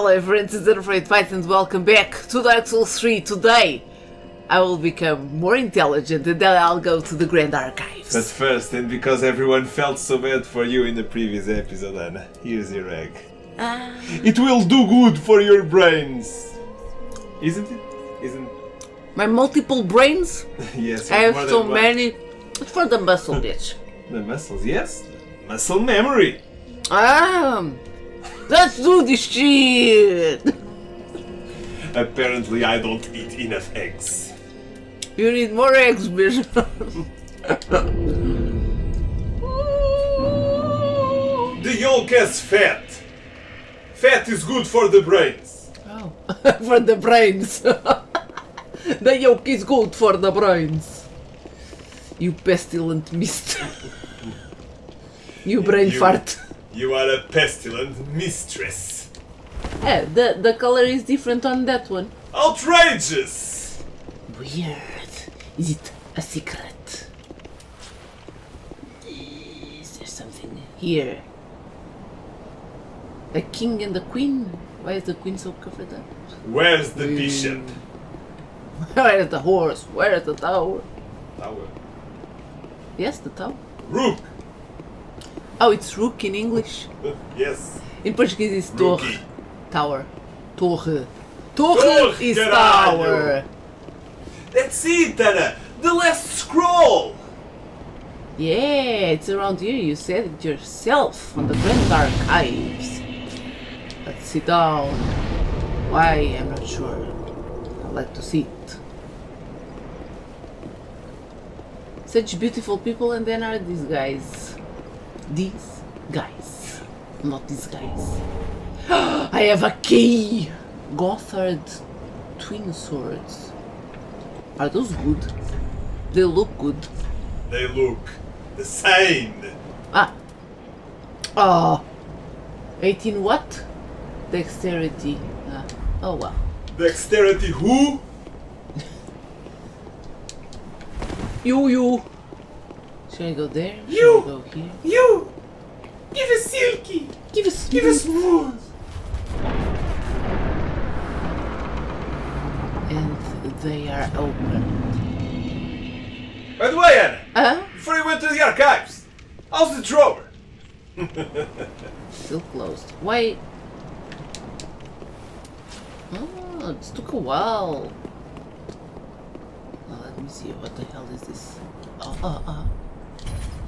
Hello friends, it's Unafraid and welcome back to Dark Souls 3. Today, I will become more intelligent and then I'll go to the Grand Archives. But first, and because everyone felt so bad for you in the previous episode, Anna, here's your egg. Ah. It will do good for your brains. Isn't it? Isn't My multiple brains? Yes, I have so many. It's for the muscle bitch. The muscles, yes. Muscle memory. Ah, let's do this shit! Apparently, I don't eat enough eggs. You need more eggs, bitch. The yolk has fat. Fat is good for the brains. oh, for the brains. the yolk is good for the brains. You pestilent mist. you brain You- fart. You are a pestilent mistress. Yeah, the, the color is different on that one. Outrageous! Weird. Is it a secret? Is there something here? A king and a queen? Why is the queen so covered up? Where's the bishop? Where is the horse? Where is the tower? Tower. Yes, the tower. Rook. Oh, it's rook in English. yes. In Portuguese it's torre. Rookie. Tower. Torre. Torre Torre, is caralho. tower. That's it, Anna. The last scroll. Yeah, it's around here. You said it yourself on the Grand Archives. Let's sit down. Why? I'm not sure. I'd like to sit. Such beautiful people, and then are these guys. These guys. Not these guys. I have a key! Gotthard twin swords. Are those good? They look good. They look the same. Ah. Oh. 18 what? Dexterity. Ah. Oh well. Dexterity who? You, you. Should I go there? Should You. I go here? You. Give us silky. Give us, Give us smooth. And they are open. By the way, Anna, Huh? before you went to the archives, how's the drawer? Still closed. Why? Oh, it took a while. Oh, let me see. What the hell is this? Oh, oh, oh.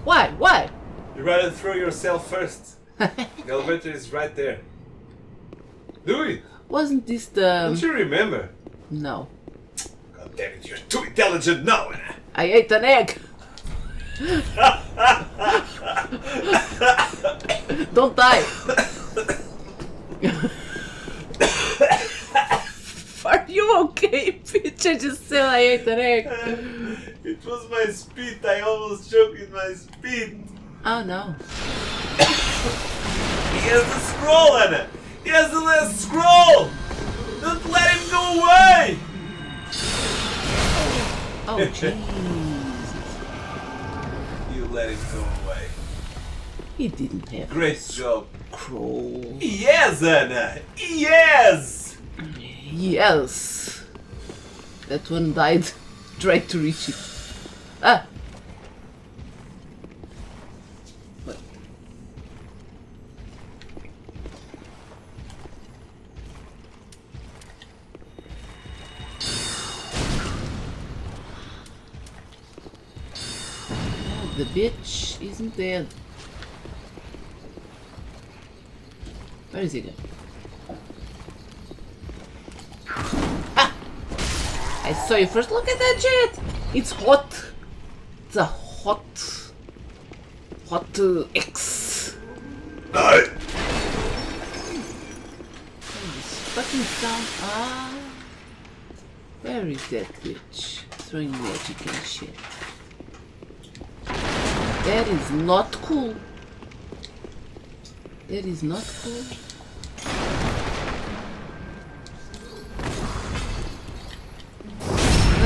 Why? Why? You gotta throw yourself first. the elevator is right there. Do it. Wasn't this the? Um, Don't you remember? No. God damn it, you're too intelligent now, Anna. I ate an egg. Don't die. Are you okay, bitch? I just said I ate an egg. It was my spit. I almost choked in my spit. Oh no. He has the scroll, in it! He has the last scroll. Don't let him go away. Oh jeez. You let him go away. He didn't have Great job. scroll. Yes, Anna. Yes. Yes. That one died. Tried to reach it. Isn't. Where is he going? I saw you first. Look at that shit! It's hot! It's a hot. Hot uh, X. No. This fucking sound. Ah. Where is that bitch? Throwing magic and shit. That is not cool. That is not cool.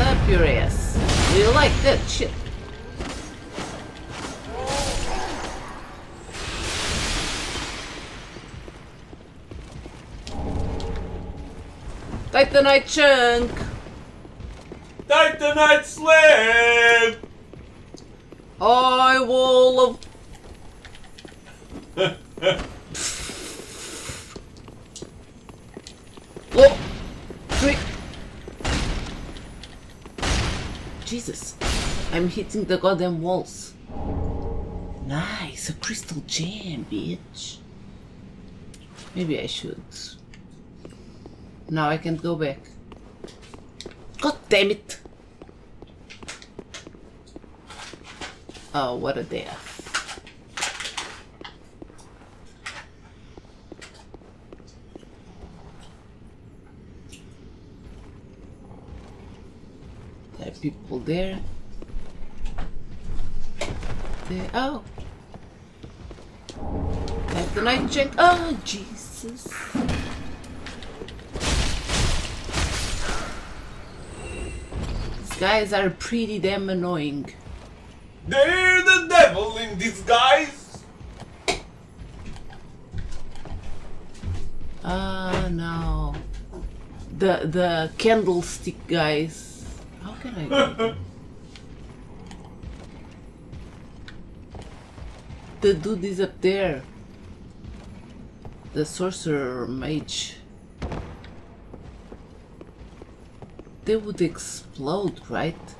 Up your ass. Do you like that shit? Titanite chunk! Titanite slab! I will of Oh! Three! Jesus. I'm hitting the goddamn walls. Nice, a crystal gem, bitch. Maybe I should. Now I can't go back. God damn it! Oh, what a death. There are people there. There. Oh. That's the night check. Oh, Jesus. These guys are pretty damn annoying. They're the devil in disguise! Ah, no. The the candlestick guys. How can I? the dude is up there. The sorcerer mage. They would explode, right?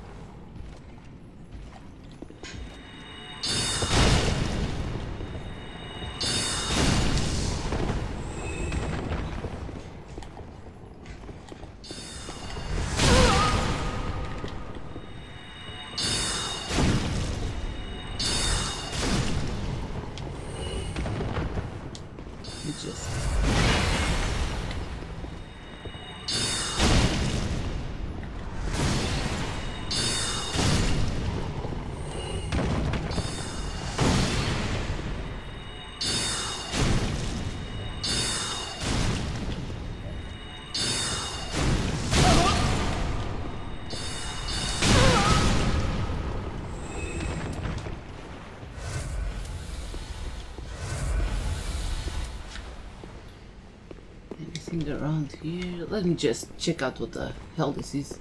Anything around here? Let me just check out what the hell this is.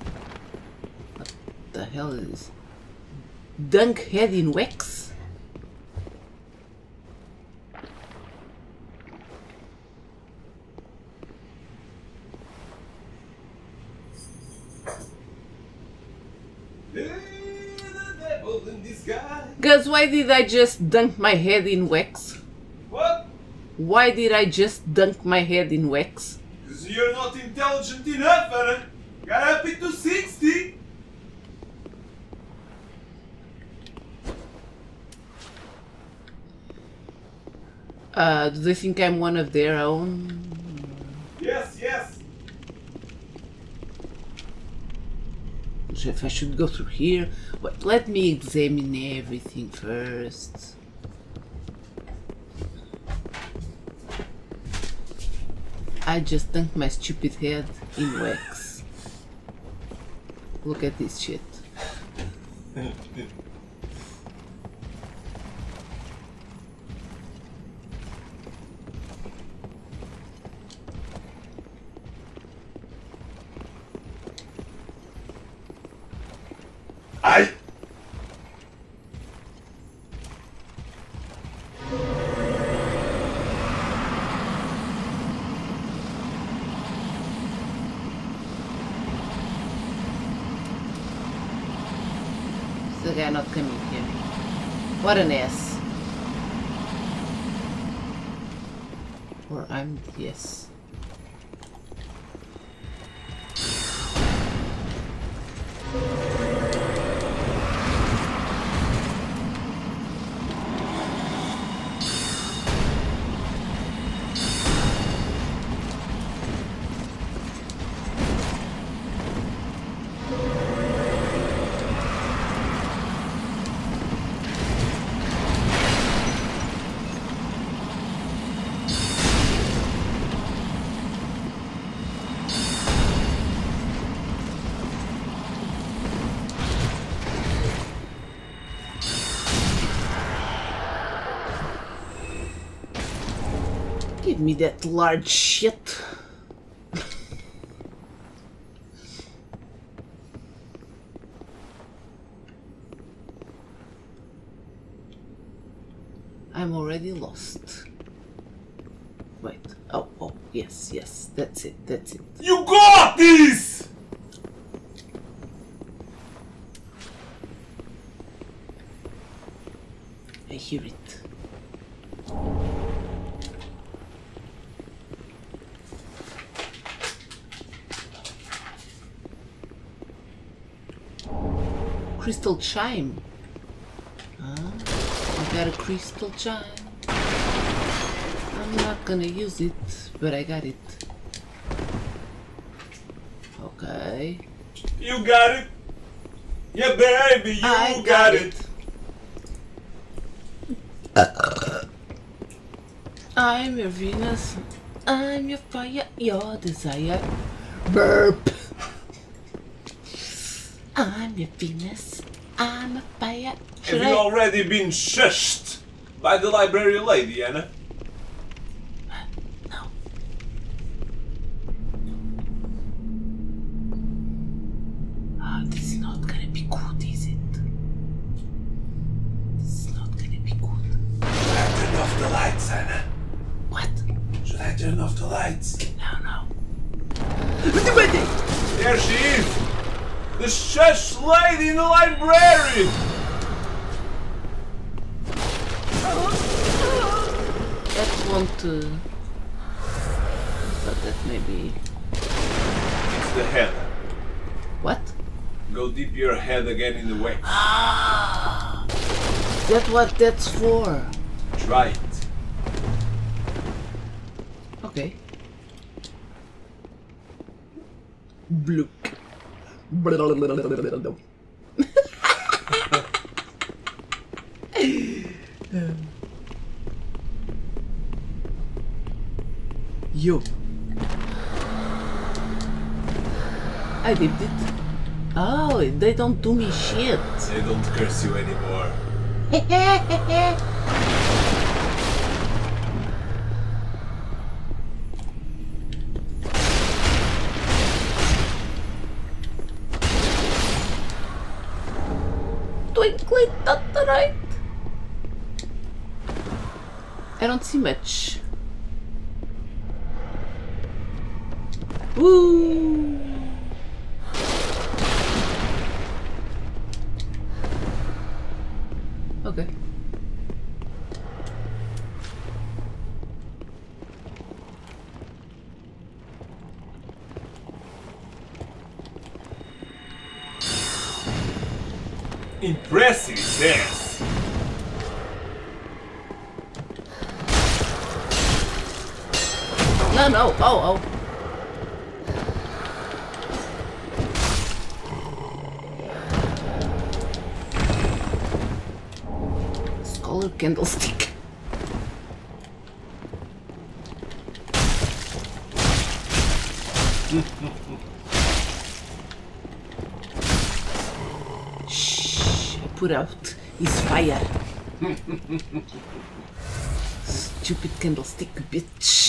What the hell is this? Dunk head in wax? They're the devil in disguise! Guys, why did I just dunk my head in wax? What? Why did I just dunk my head in wax? Not intelligent enough, Aaron! Got up into 60! Uh, do they think I'm one of their own? Yes, yes! So If I should go through here? But let me examine everything first. I just dunked my stupid head in wax. Look at this shit. I. Is the guy not coming here? What an ass. Give me that large shit. I'm already lost. Wait. Oh, oh, yes, yes. That's it, that's it. You got this! I hear it. Crystal chime. Huh? I got a crystal chime. I'm not gonna use it, but I got it. Okay. You got it! Yeah, baby, you I got, got it. I'm your Venus. I'm your fire, your desire. Burp. I'm your Venus. I'm a. Have you already been shushed by the library lady, Anna? What that's for. Try it. Okay. Blook. Yo. I dipped it. Oh, they don't do me shit. They don't curse you anymore. Twinkling at the right. I don't see much. Scholar candlestick. Shh, put out his fire. Stupid candlestick, bitch.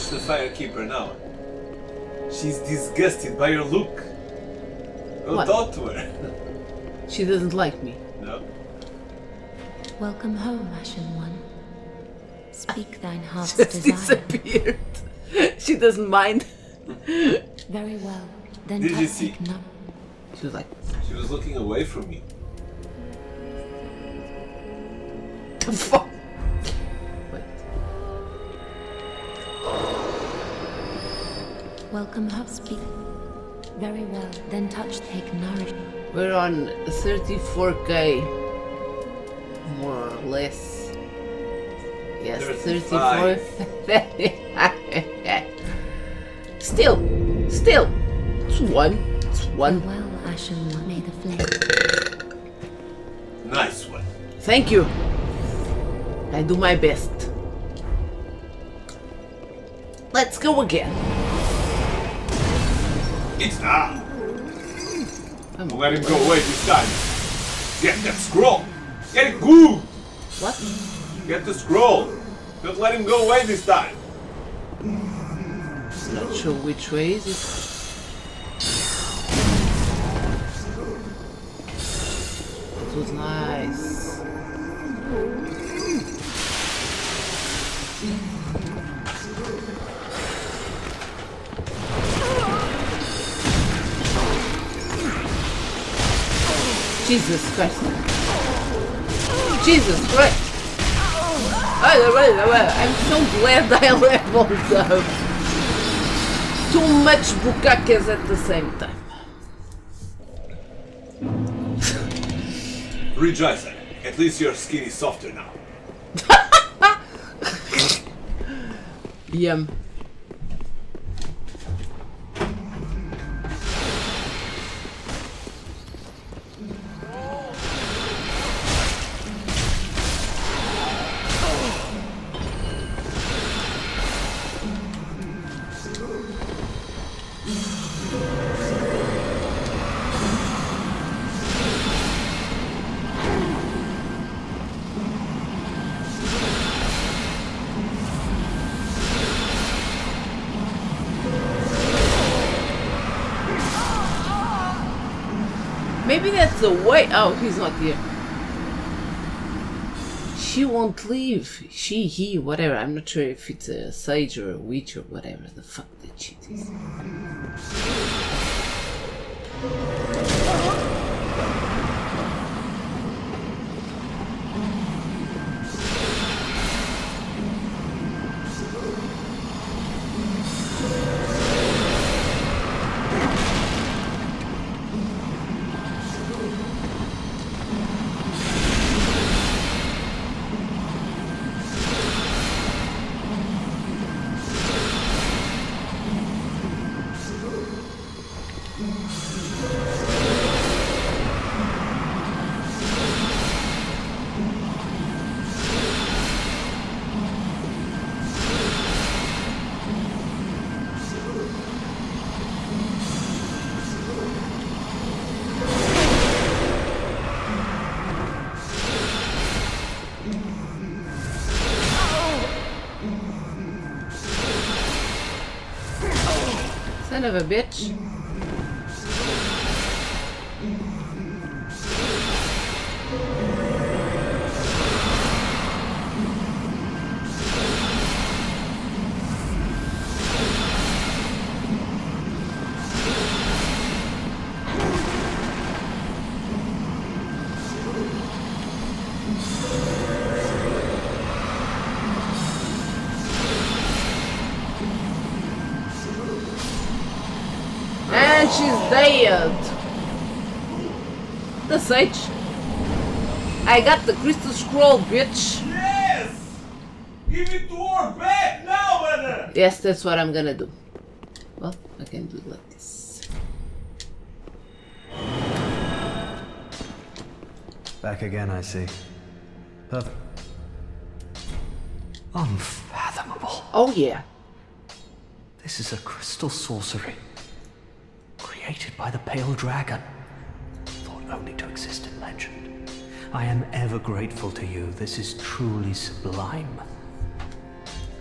Watch the firekeeper now. She's disgusted by your look. Go What? talk to her. She doesn't like me. no? Welcome home, Ashen One. Speak thine heart's Just desire. disappeared. she doesn't mind. Very well. Then Did you see- partake. She was like, She was looking away from me. the fuck? Welcome home. Speak. Very well. Then touch, take, nourish. We're on 34k. More or less. Yes, 34. still, still. It's one. It's one. Well, Ashen One, may the flame. Nice one. Thank you. I do my best. Let's go again. It's ah. Don't let him go away this time. Get that scroll. Get it good. What? Get the scroll. Don't let him go away this time. Not sure which way is it. It was nice. Jesus Christ. Jesus Christ. Oh, wait, wait. I'm so glad I leveled up. Too much bukakes at the same time. Rejoice. At least your skin is softer now. Yum. Maybe that's the way. Oh, he's not here. She won't leave. She, he, whatever. I'm not sure if it's a sage or a witch or whatever the fuck that shit is. Son of a bitch. Sage. I got the crystal scroll, bitch. Yes! Give it to her back now, Anna! Yes, that's what I'm gonna do. Well, I can do it like this. Back again, I see. Perfect. Unfathomable. Oh yeah. This is a crystal sorcery. Created by the Pale Dragon. Thought only to exist in legend. I am ever grateful to you. This is truly sublime.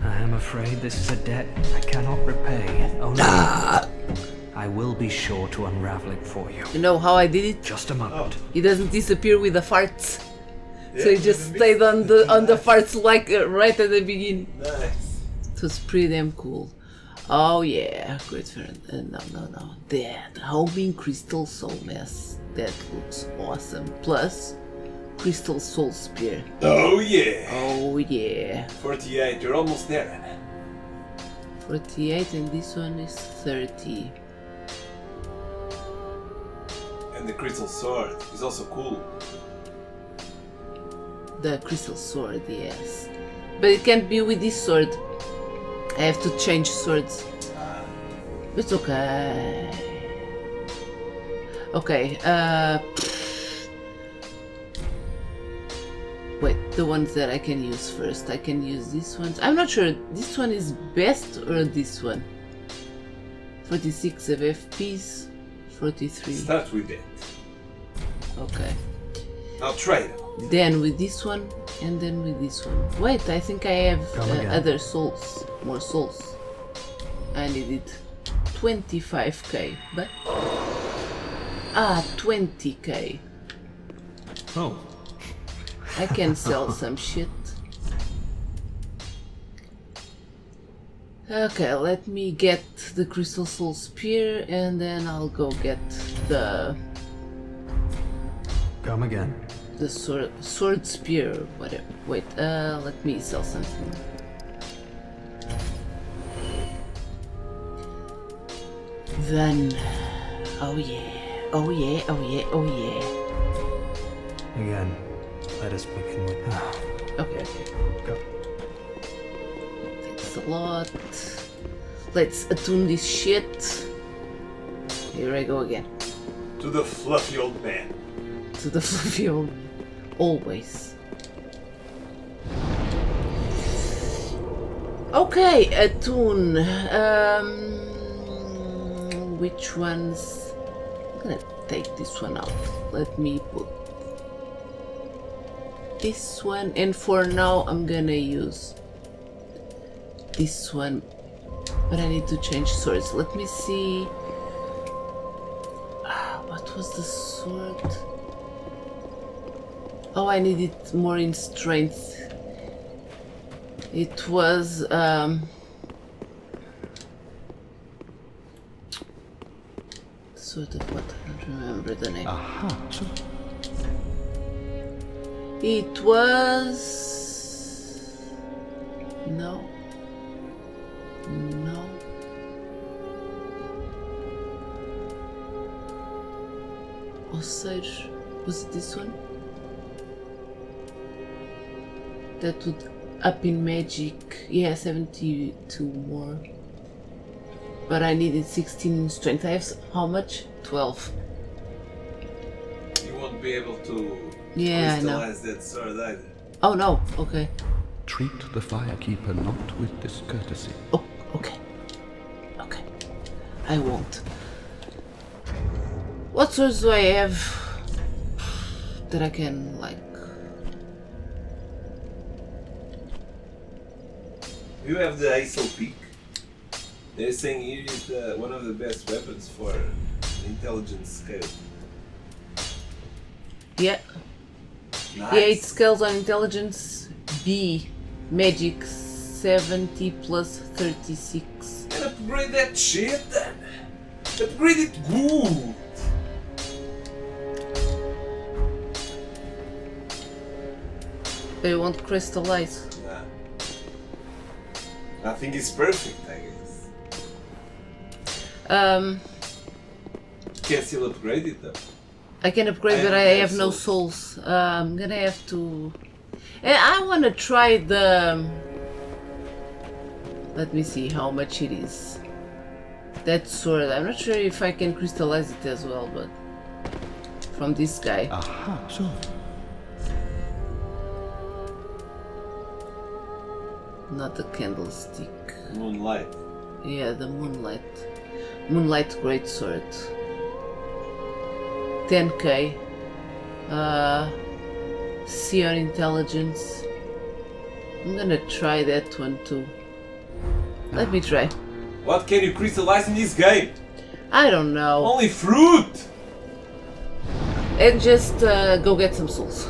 I am afraid this is a debt I cannot repay. Only I will be sure to unravel it for you. You know how I did it? Just a moment. He doesn't disappear with the farts. so he just stayed on the on the farts like uh, right at the beginning. Nice. It was pretty damn cool. Oh yeah, great friend. Uh, no, no, no. That homing crystal soulmass. That looks awesome. Plus, Crystal Soul Spear. Oh yeah. Oh yeah. 48, you're almost there. 48 and this one is 30. And the crystal sword is also cool. The crystal sword, yes. But it can't be with this sword. I have to change swords. Ah. It's okay. Okay, uh... Wait, the ones that I can use first. I can use these ones. I'm not sure. This one is best or this one? 46 of FPs, 43. Start with it. Okay. I'll try now trade. Then with this one, and then with this one. Wait, I think I have uh, other souls. More souls. I needed 25k, but. Ah, 20k. Oh, I can sell some shit. Okay, let me get the Crystal Soul Spear and then I'll go get the come again. the sword sword spear whatever. Wait, uh let me sell something. Then oh yeah, oh yeah, oh yeah, oh yeah. Again, let us begin with. Ah, Okay, okay. go. Thanks a lot. Let's attune this shit. Here I go again. To the fluffy old man. To the fluffy old man. always. Okay, attune. Um which ones I'm gonna take this one out. Let me put this one and for now I'm gonna use this one but I need to change swords. Let me see. Ah, what was the sword? Oh I need it more in strength. It was um sort of what I remember the name Aha, so It was. No. No. Seja, was it this one? That would up in magic. Yeah, 72 more. But I needed 16 strength. I have how much? 12. You won't be able to Yeah, crystallize that sword either. Oh no, okay. Treat the Firekeeper not with discourtesy. Oh, okay. Okay. I won't. What swords do I have that I can, like. You have the Heysel Pick. They're saying here is the, one of the best weapons for intelligence scale. Yeah. Nice. Yeah, it scales on intelligence B. Magic 70 plus 36. And upgrade that shit then. Upgrade it good. They won't crystallize. Nah. I think it's perfect, I guess. Um, Can still upgrade it though. I can upgrade, I but I have have no souls. souls. Uh, I'm gonna have to. Eh, I want to try the. Let me see how much it is. That sword. I'm not sure if I can crystallize it as well, but from this guy. Aha, so. Not the candlestick. Moonlight. Yeah, the moonlight. Moonlight greatsword. 10k. Uh, see on intelligence. I'm gonna try that one too. Let me try. What can you crystallize in this game? I don't know. Only fruit! And just uh, go get some souls.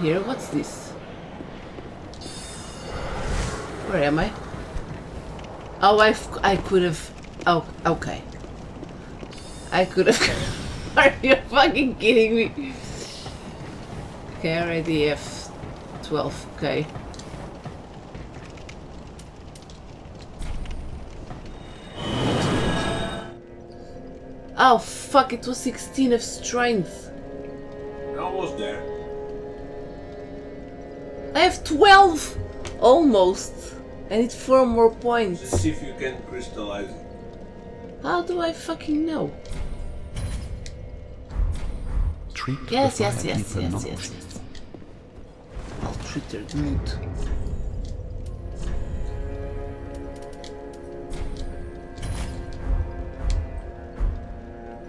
Here. What's this? Where am I? Oh, I I could have. Oh, okay. I could have. Are you fucking kidding me? Okay, already have 12. Okay. Oh fuck, it was 16 of strength. Almost there. I have 12! Almost. I need 4 more points. Just see if you can crystallize it. How do I fucking know? Treat Yes, the yes, yes, yes, yes, yes. I'll treat her good.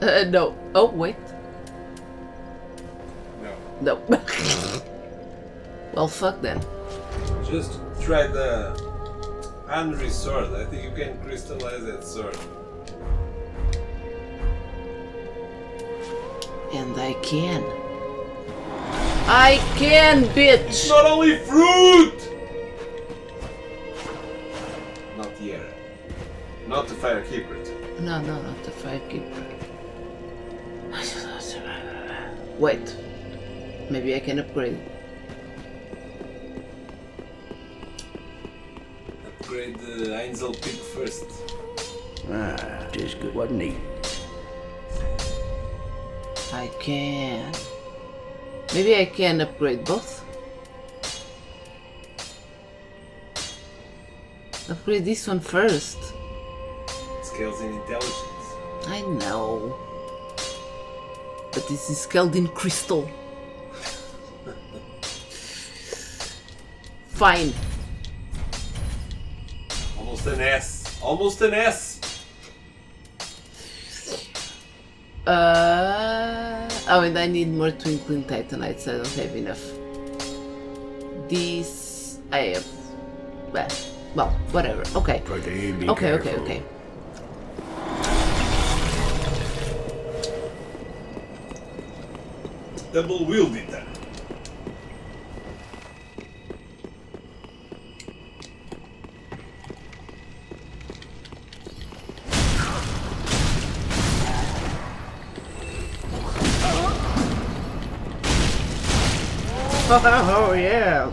Uh, no. Oh, wait. No. No. well, fuck then. Just try the Henry sword. I think you can crystallize that sword. And I can. I can, bitch! It's Not only fruit! Not the air. Not the fire firekeeper. No, no, not the fire firekeeper. Wait. Maybe I can upgrade. Upgrade the Heysel Pick first. Ah, just good, wasn't he? I can. Maybe I can upgrade both. Upgrade this one first. Scales in intelligence. I know. But this is scaled in crystal. Fine. Almost an S. Almost an S. Uh, oh, and I need more twinkling titanites. I don't have enough. These I have. Well, well, whatever. Okay. Pretty be Okay, okay, okay. Double wielded that. Oh yeah.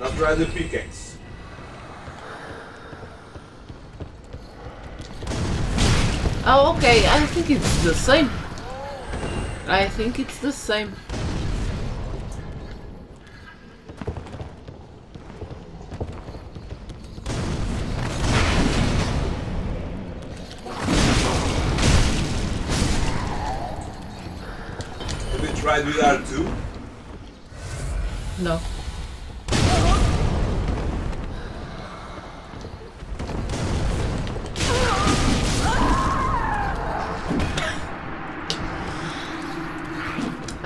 Now try the pickaxe. Oh, okay. I think it's the same. I think it's the same. Have you tried with R2?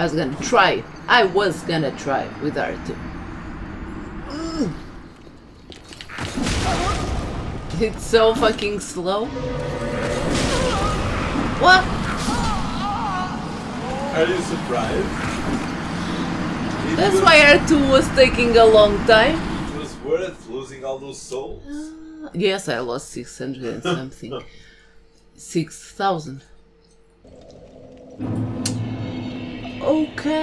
Was gonna try. I was gonna try with R2. Mm. It's so fucking slow. What? Are you surprised? It That's was, why R2 was taking a long time. It was worth losing all those souls. Yes, I lost 600 and something. 6,000. Okay.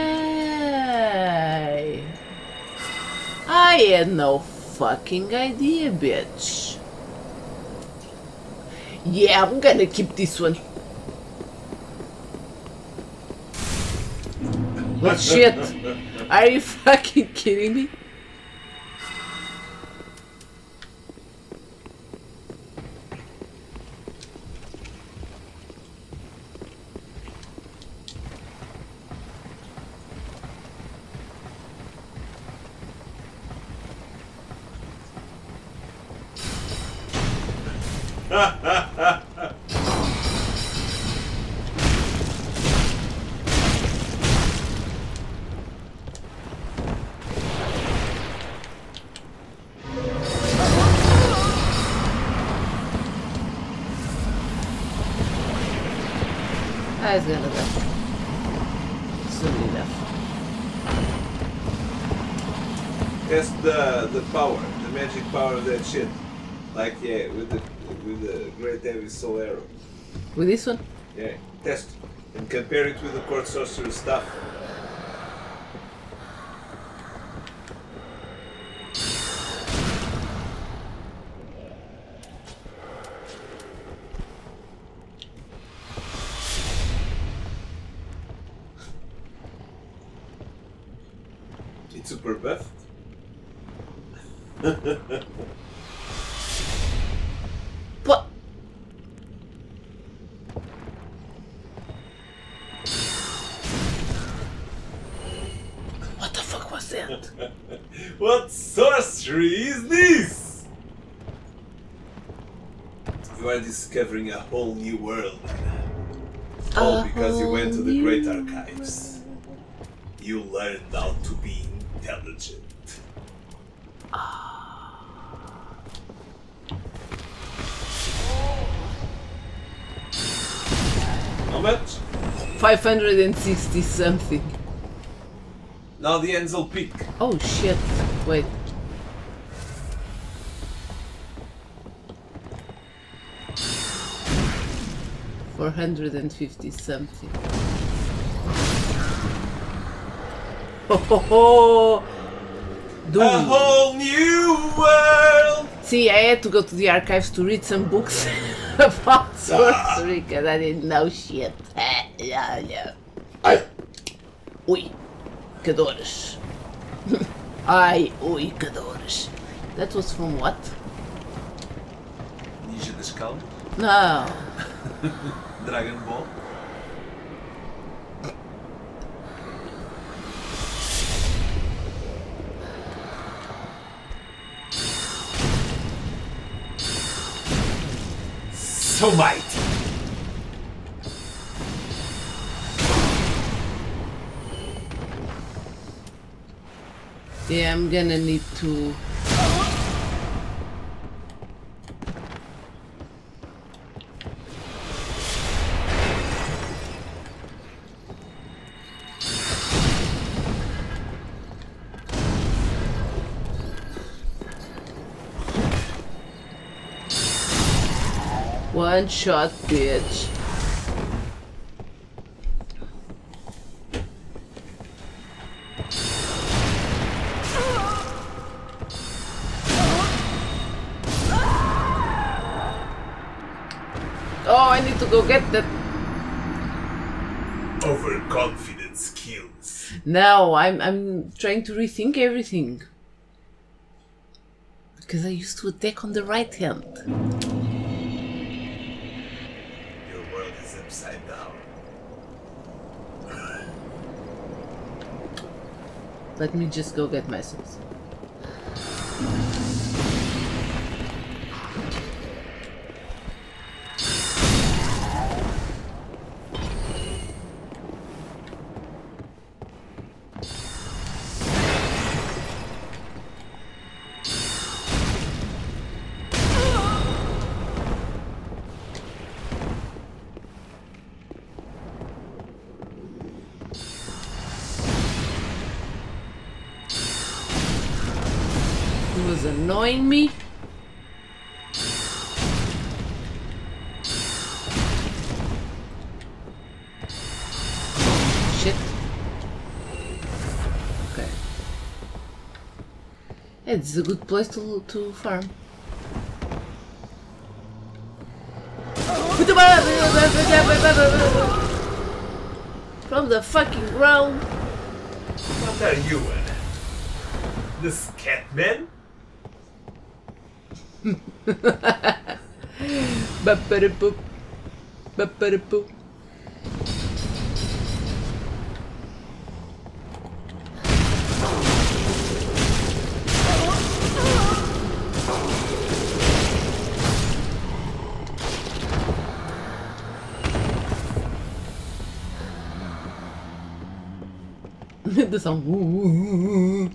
I had no fucking idea, bitch. Yeah, I'm gonna keep this one. Well, shit. Are you fucking kidding me? That's the power, the magic power of that shit. Like yeah, with the with the great heavy soul arrow. With this one? Yeah, test and compare it with the court sorcerer staff. Discovering a whole new world. All A because you went to the Great new Archives. You learned how to be intelligent. Ah. How much? 560 something. Now the Heysel Pick. Oh shit. Wait. Four hundred and fifty something. Ho ho ho! A whole new world! See, I had to go to the archives to read some books about ah. sorcery because I didn't know shit. yeah, yeah. Ui, que dores. Ai, ui, que dores. That was from what? Ninja das Calmas. No. Dragon Ball. So mighty. Yeah, I'm gonna need to. One shot, bitch. Oh, I need to go get that. Overconfident skills. No, I'm I'm trying to rethink everything. Because I used to attack on the right hand. Your world is upside down. Let me just go get my annoying me. Shit. Okay. It's a good place to, to farm. From the fucking ground. What are you, Baparapu. Baparapu. do som. Uh, uh, uh,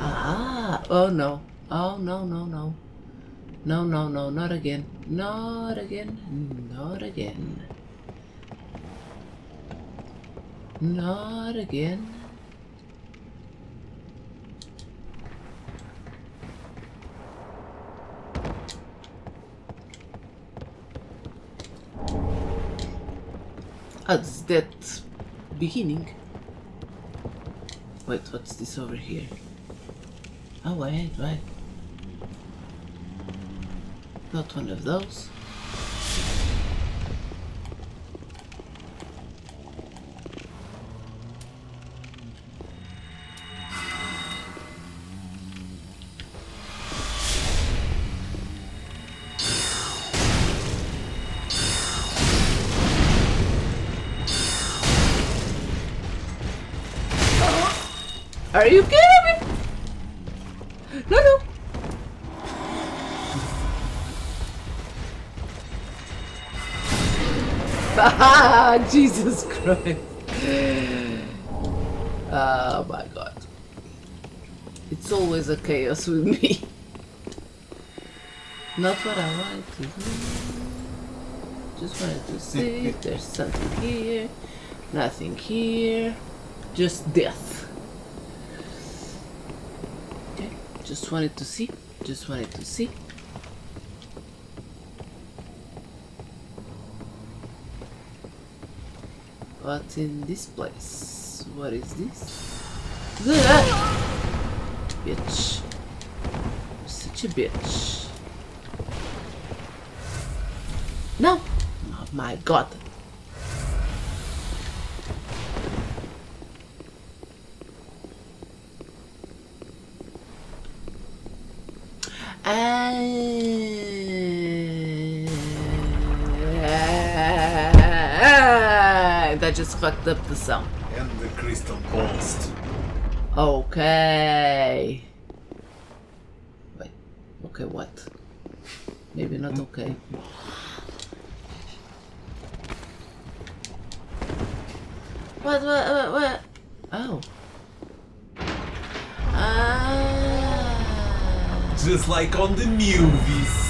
Ah, oh não. Oh não, não, não. No, no, no, not again. Not again. Not again. Not again. At that beginning. Wait, what's this over here? Oh wait, wait. Not one of those. Are you kidding Jesus Christ. Oh my god. It's always a chaos with me. Not what I wanted to do. Just wanted to see if there's something here. Nothing here. Just death. Okay, just wanted to see. Just wanted to see. What's in this place? What is this? Ah! Bitch. You're such a bitch. No! Oh my god. Just fucked up the sound. And the crystal burst. Okay. Wait. Okay, what? Maybe not okay. What, what, what, what? Oh. Ah. Just like on the movies.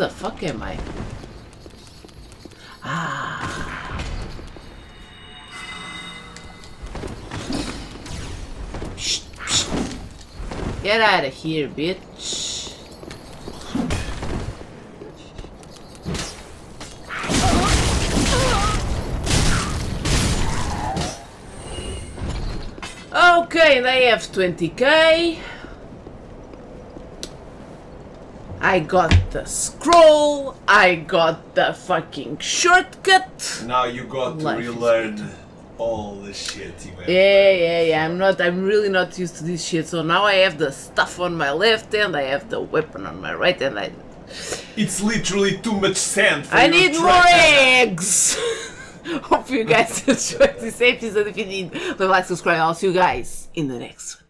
The fuck am I? Ah. Shh, shh. Get out of here, bitch. Okay, they have 20k. I got the scroll. I got the fucking shortcut. Now you got to Life relearn all the shit you have. Yeah, yeah, yeah. I'm not. I'm really not used to this shit. So now I have the stuff on my left hand. I have the weapon on my right hand. I. It's literally too much sand for I need more eggs. Hope you guys enjoyed this episode. If you did, leave a like, subscribe. I'll see you guys in the next one.